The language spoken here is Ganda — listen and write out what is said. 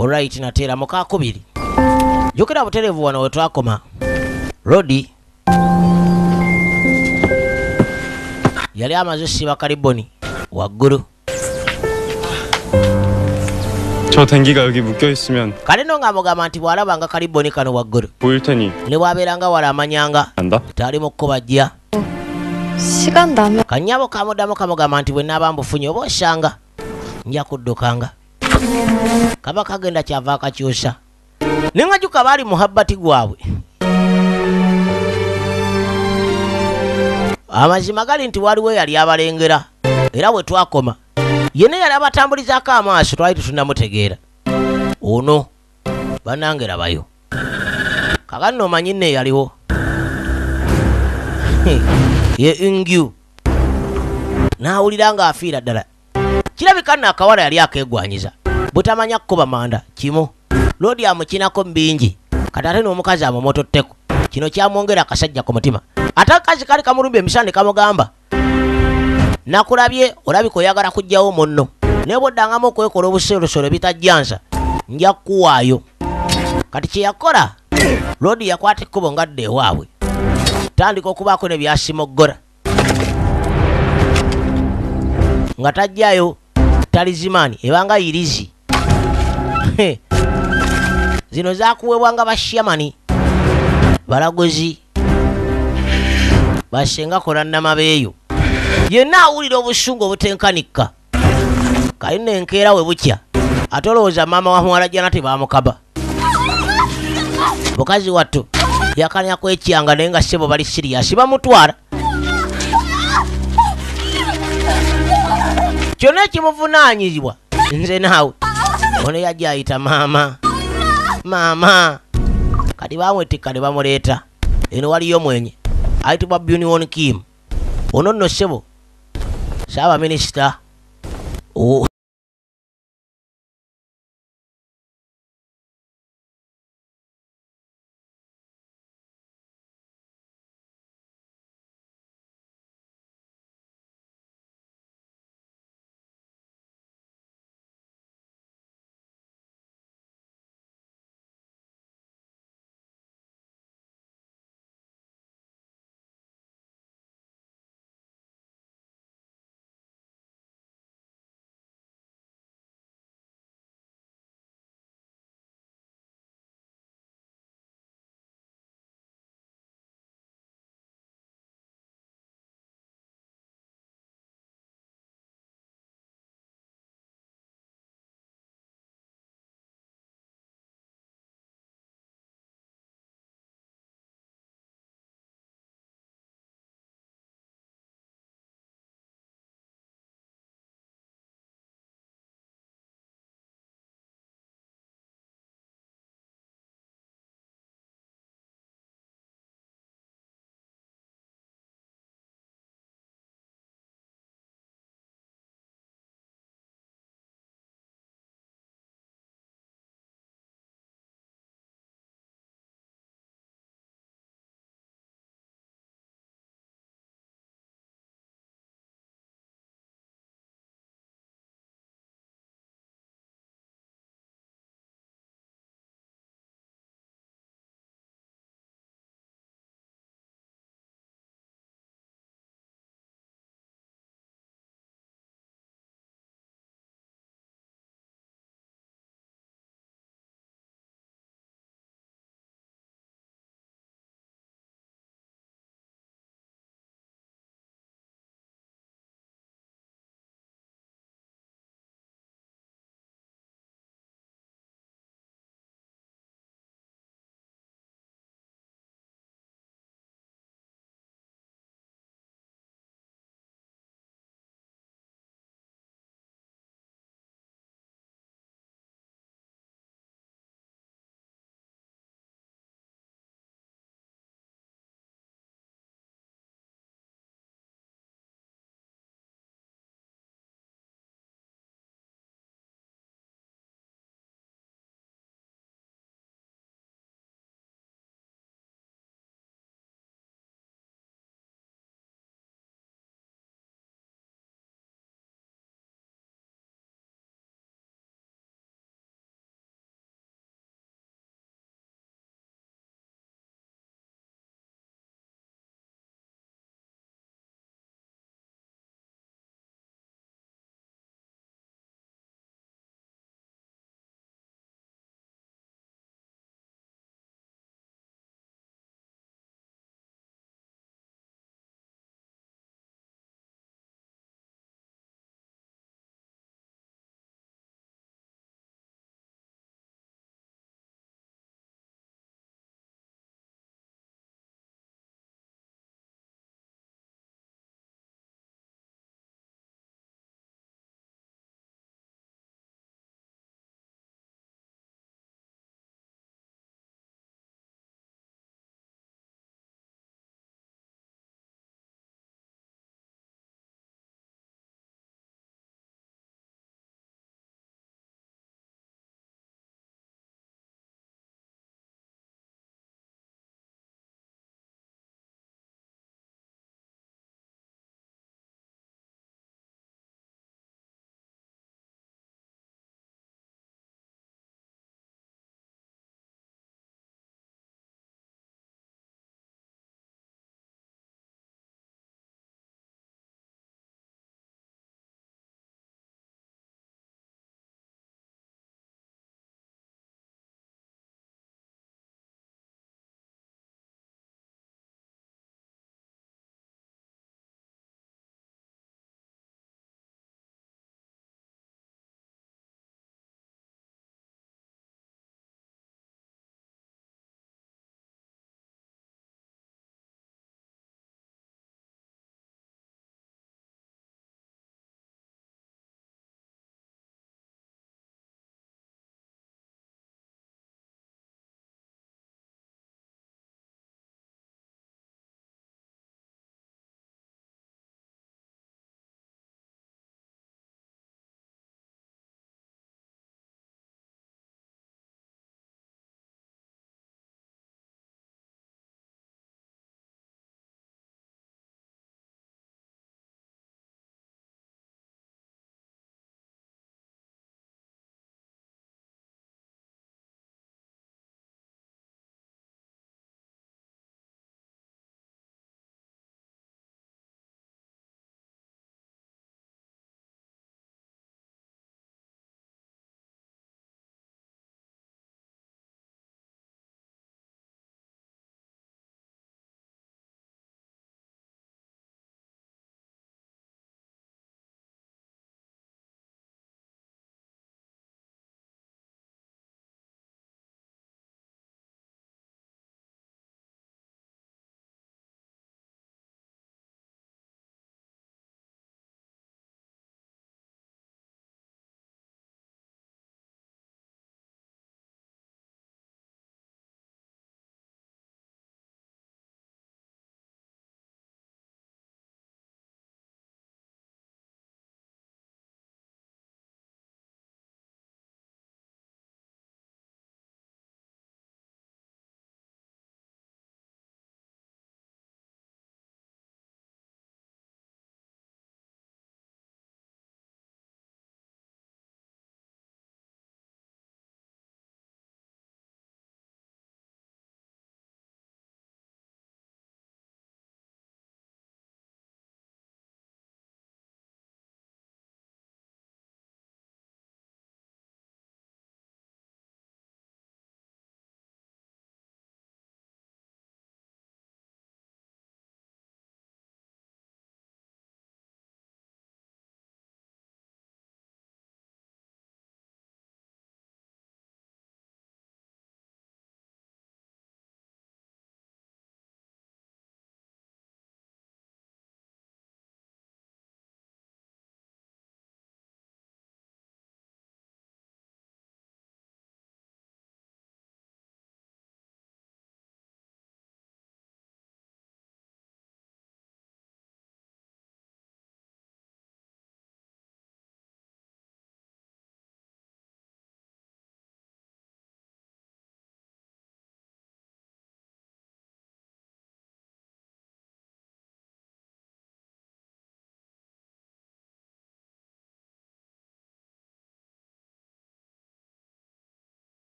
olrit nateera mukakubiri jukira butereevu wano wetwakoma rodi yali amaze siba kaliboni waggulu 저 댕기가 여기 묶여 있으면 kale no ng'amugamba nti bw'alabanga kaliboni kano waggulu 보일 테니 ne bw'abeeranga wala amanyanga 안다. tali mu kkubajja 시간 나면 kanyabo kamuddamu kamugamba nti bwe naaba mbufunye oba osanga nja kuddukanga Kaba kagenda kyava akakyusa. Ne ngajuka baali muhabbati gwabwe. Amazima gali nti waliwo eyali abalengera era bwe twakoma yena yali abatambulizaako amaaso twali tetunnamutegeera ono bannange rabayo kakati noomanyi nne eyaliwo ye ingyu. N'awulira ng'afiira ddala. Kirabika nno akawala yali akeegwanyiza butamanya kkuba manda kimu. Loodi amukinako mbingi kati ate n'omukazi amumototteko kino kyamwongera akasajja ku mutima ate akazi kali kamulumba emisande kamugamba. Nakulabye olabika oyagala kujjawo munno naye bwoddangamu okwekola obusolosolo bitajjansa nja kukuwaayo kati kye yakola loodi yakwata ekkubo ngadda ewaabwe tandika okubaako ne byasimoggora nga tajjayo talizimaani ebanga irizi. He. Zino zakuweebwanga bashamani balagozi basenga kola namabeeyo yenna awulira obusungu obutenkanikka. Kalina enkeera we bukya. Ate olowooza maama wa muwalajjana tebamukaba. Mukazi wattu yakanyaku ekyanga naye nga ssebo bali siriyasi bamutwala. Kyonna ekimuvunaanyizibwa nze naawe ono yajja ayita maama. Maama. Kati bamwetikka ne bamuleeta. Eno waliyo mwenye. Ayitibwa bunion kim. Ono nno ssebo. Saabaminisita